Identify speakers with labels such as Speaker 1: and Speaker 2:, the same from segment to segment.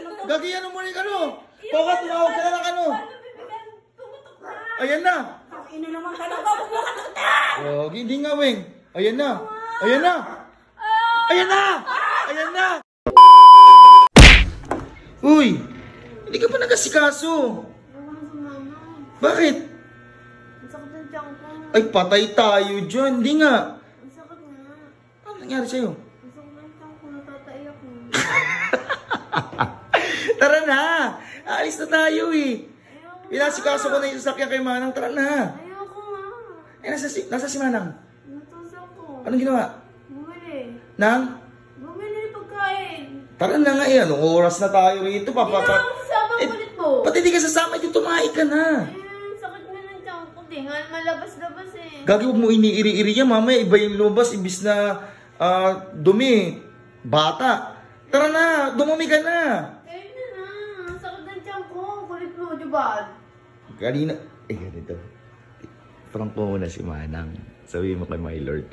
Speaker 1: Gagi, ano mo rin ano? Baka tumawag ka na ng ano? Ayan na.
Speaker 2: Ina naman talaga, bumukatuta!
Speaker 1: Gagi, hindi nga, Weng. Ayan na. Ayan na. Ayan na! Ayan na! Uy! Hindi ka pa nagasikaso. Bakit?
Speaker 2: Ko.
Speaker 1: Ay, patay tayo dyan. Hindi nga. Ano nangyari sa'yo?
Speaker 2: Ang sakit ng tiyan ko, natataiyak mo.
Speaker 1: Na! Aalis na tayo eh. Pinasikaso ko na yung sasakyan kay Manang. Tara na.
Speaker 2: Ayoko nga.
Speaker 1: Eh, nasa si, nasa si Manang.
Speaker 2: Natos ako.
Speaker 1: Anong ginawa?
Speaker 2: Bumili.
Speaker 1: Nang?
Speaker 2: Bumili pagkain.
Speaker 1: Tara na nga eh. Anong oras na tayo rito? Papapa.
Speaker 2: ako sasama
Speaker 1: Eh,
Speaker 2: ulit mo.
Speaker 1: Pati di ka sasama dito. Tumahi ka na.
Speaker 2: Ayun, sakit na ng tiyan ko. Di nga malabas-labas eh.
Speaker 1: Gagi, huwag mo iniiri-iri yan. Mamaya iba yung lumabas. Ibis na ah, dumi. Bata. Tara na. Dumumi ka na.
Speaker 2: Ayun na na. Ang sakit ng tiyan ko. Kulit mo, di ba?
Speaker 1: Kanina. Eh, ganito. Parang ko muna si Manang. Sabi mo kay my lord,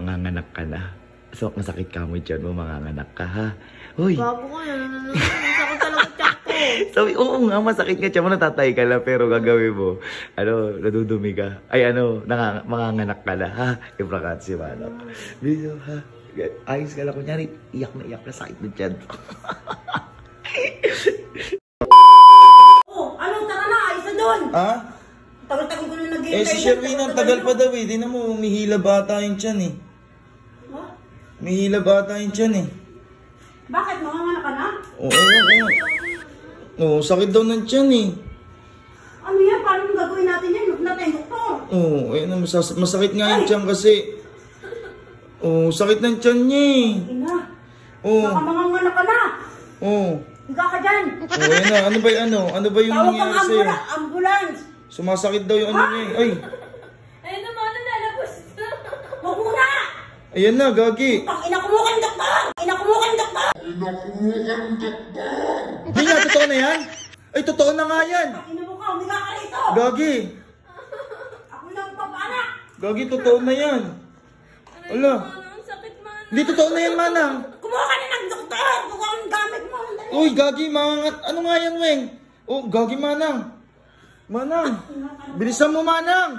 Speaker 1: manganganak ka na. So, masakit ka mo dyan mo, manganganak ka ha. Uy,
Speaker 2: Bago ko yan. Ang sakit talaga ng tiyan ko.
Speaker 1: sabi, oo nga, masakit nga dyan mo, natatay ka lang, pero gagawin mo, ano, nadudumi ka. Ay, ano, manganganak ka na, ha? Iprakat si Manang. Video, ha? Ayos ka lang, kunyari, iyak na iyak na sakit na dyan. Ha?
Speaker 2: Tagal-tagal ko na nag
Speaker 1: Eh, si Sherwin, ang tagal pa daw eh. Di na mo, umihila bata yung tiyan eh.
Speaker 2: Ha?
Speaker 1: Umihila bata yung tiyan eh.
Speaker 2: Bakit? Manganganak ka na?
Speaker 1: Oo, oo, oo. Oo, sakit daw ng tiyan eh.
Speaker 2: Ano yan? Paano mo gagawin natin yan? Natin, doktor.
Speaker 1: Oo, ayun, masas- masakit nga yung tiyan kasi. Oo, sakit ng tiyan niya eh.
Speaker 2: Ina,
Speaker 1: Oo,
Speaker 2: baka manganganak ka na.
Speaker 1: oo.
Speaker 2: Higa ka dyan.
Speaker 1: Oo, ayun na. Ano ba yung ano? Ano ba yung
Speaker 2: Tawag kang
Speaker 1: nangyari sa'yo?
Speaker 2: ambula- ambulance.
Speaker 1: Sumasakit daw yung ano niya eh. Ay,
Speaker 3: Ayun naman, nalalabas na.
Speaker 2: Huwag muna.
Speaker 1: ayan na, gagi.
Speaker 2: Pang ina ko mo kang doktor. Ina ko mo kang doktor.
Speaker 1: Hindi nga, totoo na yan? Ay, totoo na nga yan.
Speaker 2: Pang ina mo ka, humiga ka rito.
Speaker 1: Gagi.
Speaker 2: Ako lang papaanak.
Speaker 1: Gagi, totoo na yan. Ala.
Speaker 3: Ang sakit man.
Speaker 1: Hindi totoo na yan, manang.
Speaker 2: Kumuha ka na ng doktor. Kumuha ka ng gamit mo. Dali.
Speaker 1: Uy, gagi, mangat. Ano nga yan, Weng? Oh, gagi, manang. Manang. Bilisan mo, manang.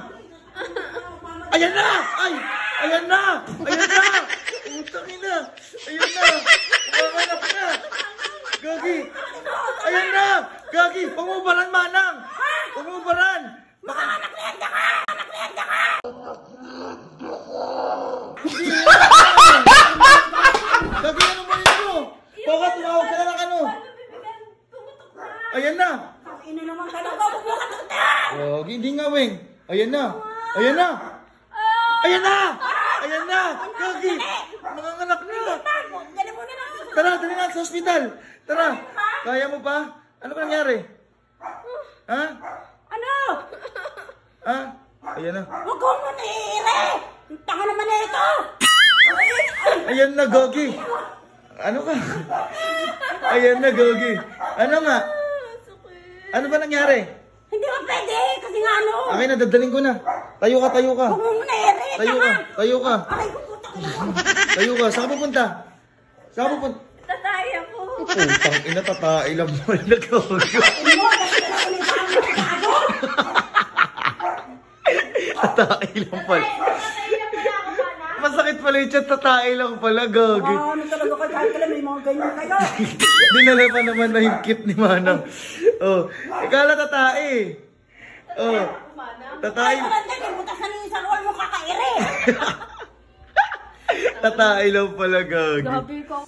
Speaker 1: Ayan na! Ay! Ayan na! Ayan na! Utang ina! Ayan na! Umanganap na! Gagi! Ayan na! Gagi! Pumubaran, manang! Pumubaran! Baka... Gagi, ano mo yun mo? Baka tumawag ka na ng ano? Ayan na!
Speaker 2: Pang ka.
Speaker 1: Gagi, hindi nga, Weng. Ayan na! Ayan na! Ayan na! Ayan na! Gagi! Nanganganak na! Tara, dali na sa ospital! Tara! Kaya mo pa? Ano ba nangyari? Ha?
Speaker 2: Ano?
Speaker 1: Ha? Ayan na.
Speaker 2: Huwag ko mo. Ang tanga naman na ito.
Speaker 1: Ayan na, Gogi! Ano ka? Ayan na, Gogi! Ano nga? Ano ba nangyari?
Speaker 2: Hindi ka pwede. Kasi nga ano.
Speaker 1: Akin na, dadaling ko na. Tayo ka, tayo ka.
Speaker 2: Huwag mo nire.
Speaker 1: Tayo ka, tayo ka.
Speaker 2: Aray ko puta ko.
Speaker 1: Tayo ka. Saan ka pupunta? Saan ka pupunta?
Speaker 3: Tatay ako.
Speaker 1: Putang ina, tatae lang mo na Gogi.
Speaker 2: Kasi na ulit ang ano?
Speaker 1: Tatae lang pala.
Speaker 3: Tatay.
Speaker 1: Masakit pala yung chat, tatae lang pala, Gogi.
Speaker 2: Ah, ano talaga? Kahit kailan may mga ganyan kayo.
Speaker 1: Dinala pa naman na yung kit ni Manang. Oh, ikala tatae. Oh, tatae. Tatae lang pala, Gogi.
Speaker 3: Sabi ko.